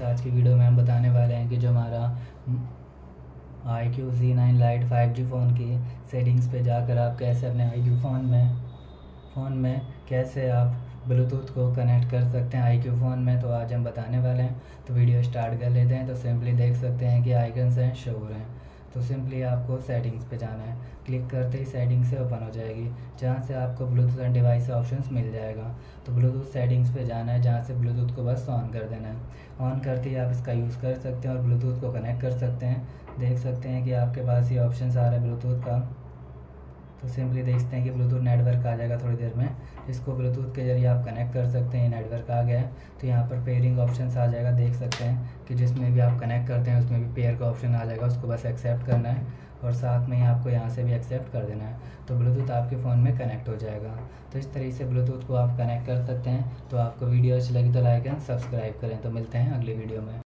Guys आज की video में हम बताने वाले हैं कि जो हमारा I Q Z nine lite five G phone की सेटिंग्स पे जाकर आप कैसे अपने आई क्यू फ़ोन में फ़ोन में कैसे आप ब्लूटूथ को कनेक्ट कर सकते हैं आई क्यू फ़ोन में तो आज हम बताने वाले हैं। तो वीडियो स्टार्ट कर लेते हैं तो सिंपली देख सकते हैं कि आइकन्स हैं शो हो रहे हैं। तो सिंपली आपको सेटिंग्स पे जाना है। क्लिक करते ही सेटिंग से ओपन हो जाएगी, जहाँ से आपको ब्लूटूथ एंड डिवाइस ऑप्शंस मिल जाएगा। तो ब्लूटूथ सेटिंग्स पे जाना है, जहाँ से ब्लूटूथ को बस ऑन कर देना है। ऑन करते ही आप इसका यूज़ कर सकते हैं और ब्लूटूथ को कनेक्ट कर सकते हैं। देख सकते हैं कि आपके पास ये ऑप्शन आ रहा है ब्लूटूथ का। तो सिंपली देखते हैं कि ब्लूटूथ नेटवर्क आ जाएगा थोड़ी देर में। इसको ब्लूटूथ के ज़रिए आप कनेक्ट कर सकते हैं नेटवर्क आ गया तो यहाँ पर पेयरिंग ऑप्शन आ जाएगा, देख सकते हैं कि जिसमें भी आप कनेक्ट करते हैं, उसमें भी पेयर का ऑप्शन आ जाएगा, उसको बस एक्सेप्ट करना है और साथ में ही आपको यहाँ से भी एक्सेप्ट कर देना है। तो ब्लूटूथ आपके फ़ोन में कनेक्ट हो जाएगा। तो इस तरीके से ब्लूटूथ को आप कनेक्ट कर सकते हैं। तो आपको वीडियो अच्छी लगी तो लाइक एंड सब्सक्राइब करें। तो मिलते हैं अगले वीडियो में।